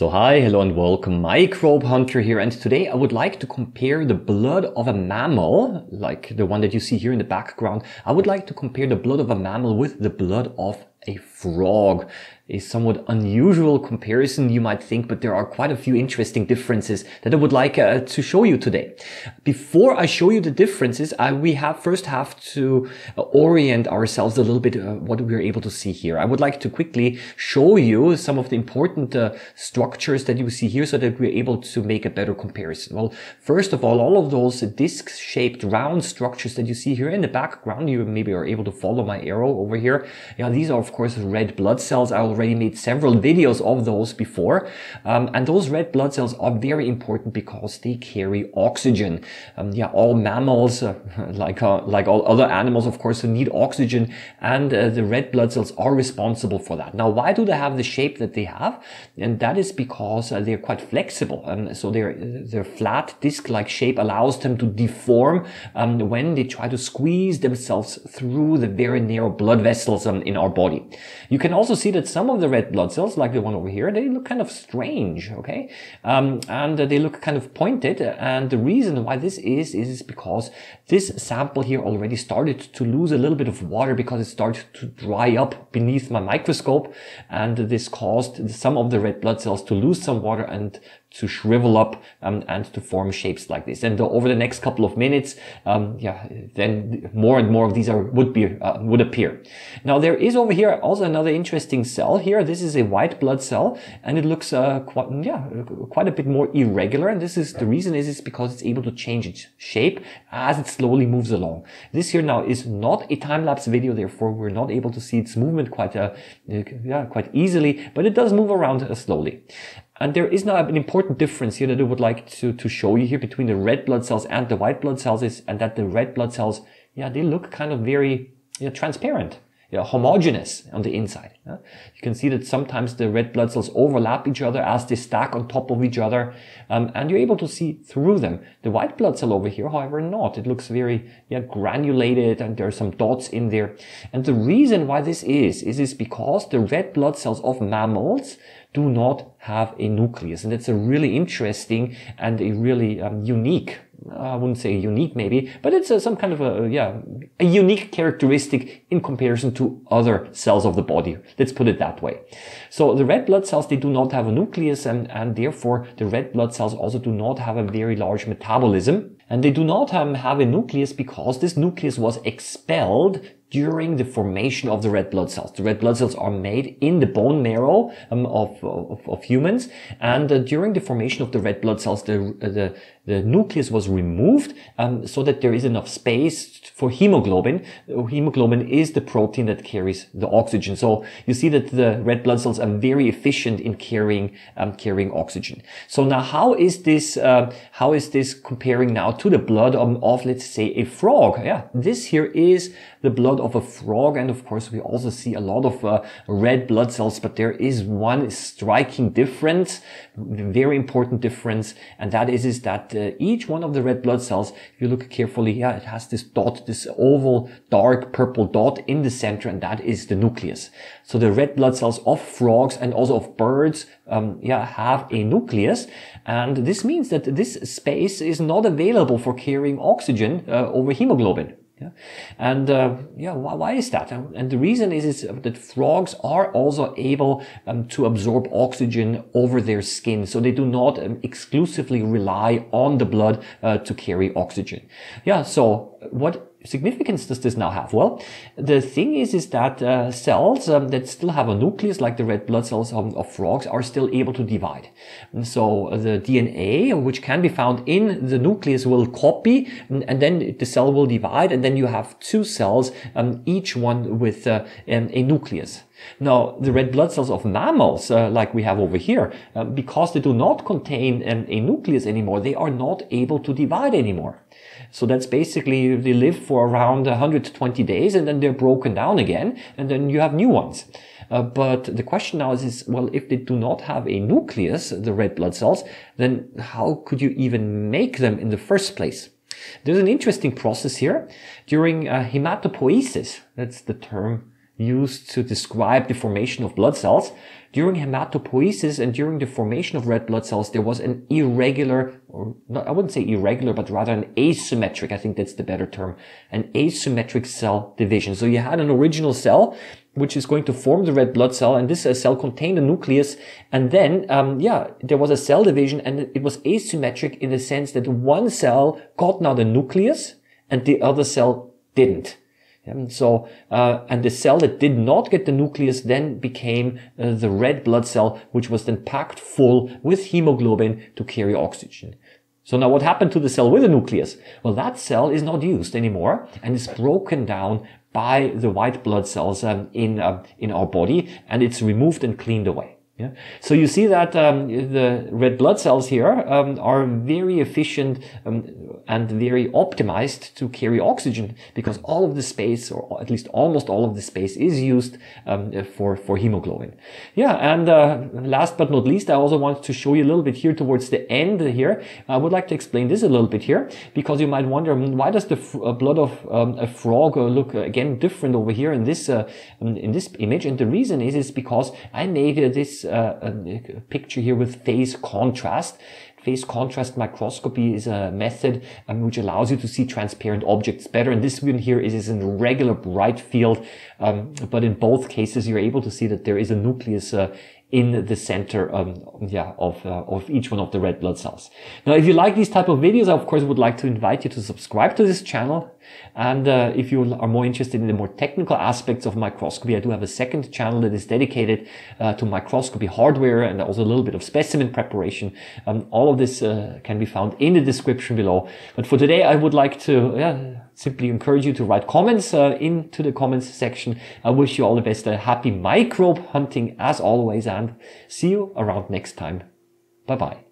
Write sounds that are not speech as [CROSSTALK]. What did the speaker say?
So hi, hello and welcome. Microbe Hunter here and today I would like to compare the blood of a mammal, like the one that you see here in the background. I would like to compare the blood of a mammal with the blood of a frog a somewhat unusual comparison, you might think, but there are quite a few interesting differences that I would like uh, to show you today. Before I show you the differences, I, we have first have to uh, orient ourselves a little bit uh, what we're able to see here. I would like to quickly show you some of the important uh, structures that you see here so that we're able to make a better comparison. Well, first of all, all of those disc-shaped round structures that you see here in the background, you maybe are able to follow my arrow over here. Yeah, these are of course red blood cells. I made several videos of those before. Um, and those red blood cells are very important because they carry oxygen. Um, yeah, all mammals, uh, [LAUGHS] like, uh, like all other animals, of course, need oxygen and uh, the red blood cells are responsible for that. Now, why do they have the shape that they have? And that is because uh, they're quite flexible. And so their, their flat disc-like shape allows them to deform um, when they try to squeeze themselves through the very narrow blood vessels um, in our body. You can also see that some of the red blood cells, like the one over here, they look kind of strange, okay? Um, and they look kind of pointed. And the reason why this is, is because this sample here already started to lose a little bit of water because it started to dry up beneath my microscope. And this caused some of the red blood cells to lose some water and to shrivel up um, and to form shapes like this. And over the next couple of minutes, um, yeah, then more and more of these are would be uh, would appear. Now there is over here also another interesting cell here. This is a white blood cell, and it looks uh, quite yeah quite a bit more irregular. And this is the reason is is because it's able to change its shape as it slowly moves along. This here now is not a time lapse video, therefore we're not able to see its movement quite uh, yeah quite easily, but it does move around uh, slowly. And there is now an important difference here that I would like to, to show you here between the red blood cells and the white blood cells is, and that the red blood cells, yeah, they look kind of very transparent, homogeneous on the inside. Yeah? You can see that sometimes the red blood cells overlap each other as they stack on top of each other, um, and you're able to see through them. The white blood cell over here, however, not. It looks very yeah, granulated and there are some dots in there. And the reason why this is, is, is because the red blood cells of mammals do not have a nucleus. And that's a really interesting and a really um, unique I wouldn't say unique maybe, but it's a, some kind of a, yeah, a unique characteristic in comparison to other cells of the body. Let's put it that way. So the red blood cells, they do not have a nucleus and, and therefore the red blood cells also do not have a very large metabolism. And they do not have, have a nucleus because this nucleus was expelled during the formation of the red blood cells. The red blood cells are made in the bone marrow um, of, of, of, humans. And uh, during the formation of the red blood cells, the, uh, the, the nucleus was removed um, so that there is enough space for hemoglobin. Hemoglobin is the protein that carries the oxygen. So you see that the red blood cells are very efficient in carrying, um, carrying oxygen. So now how is this, uh, how is this comparing now to the blood of, of, let's say, a frog? Yeah, this here is the blood of a frog. And of course, we also see a lot of uh, red blood cells, but there is one striking difference, very important difference. And that is, is that uh, each one of the red blood cells, if you look carefully, yeah, it has this dot, this oval dark purple dot in the center, and that is the nucleus. So the red blood cells of frogs and also of birds, um, yeah, have a nucleus. And this means that this space is not available for carrying oxygen uh, over hemoglobin. Yeah. And uh, yeah, why, why, is that? And the reason is, is that frogs are also able um, to absorb oxygen over their skin. So they do not um, exclusively rely on the blood uh, to carry oxygen. Yeah. So what significance does this now have? Well, the thing is, is that uh, cells um, that still have a nucleus, like the red blood cells of, of frogs, are still able to divide. And so uh, the DNA, which can be found in the nucleus, will copy, and, and then the cell will divide, and then you have two cells, um, each one with uh, um, a nucleus. Now, the red blood cells of mammals, uh, like we have over here, uh, because they do not contain um, a nucleus anymore, they are not able to divide anymore. So that's basically they live for around 120 days and then they're broken down again and then you have new ones. Uh, but the question now is, is, well, if they do not have a nucleus, the red blood cells, then how could you even make them in the first place? There's an interesting process here. During uh, hematopoiesis, that's the term used to describe the formation of blood cells. During hematopoiesis and during the formation of red blood cells, there was an irregular, or not, I wouldn't say irregular, but rather an asymmetric, I think that's the better term, an asymmetric cell division. So you had an original cell, which is going to form the red blood cell, and this uh, cell contained a nucleus, and then, um, yeah, there was a cell division, and it was asymmetric in the sense that one cell got now the nucleus, and the other cell didn't. And so, uh, and the cell that did not get the nucleus then became uh, the red blood cell, which was then packed full with hemoglobin to carry oxygen. So now what happened to the cell with the nucleus? Well, that cell is not used anymore and is broken down by the white blood cells um, in, uh, in our body and it's removed and cleaned away. Yeah. So you see that um, the red blood cells here um, are very efficient um, and very optimized to carry oxygen because all of the space, or at least almost all of the space, is used um, for for hemoglobin. Yeah, and uh, last but not least, I also want to show you a little bit here towards the end here. I would like to explain this a little bit here because you might wonder hmm, why does the uh, blood of um, a frog uh, look uh, again different over here in this uh, in this image, and the reason is is because I made this uh, a picture here with phase contrast. Phase contrast microscopy is a method um, which allows you to see transparent objects better. And this one here is, is in regular bright field. Um, but in both cases, you're able to see that there is a nucleus uh, in the center um, yeah, of, uh, of each one of the red blood cells. Now, if you like these type of videos, I of course would like to invite you to subscribe to this channel. And uh, if you are more interested in the more technical aspects of microscopy, I do have a second channel that is dedicated uh, to microscopy hardware and also a little bit of specimen preparation. Um, all of this uh, can be found in the description below. But for today, I would like to yeah, simply encourage you to write comments uh, into the comments section. I wish you all the best. A happy microbe hunting as always and see you around next time. Bye bye.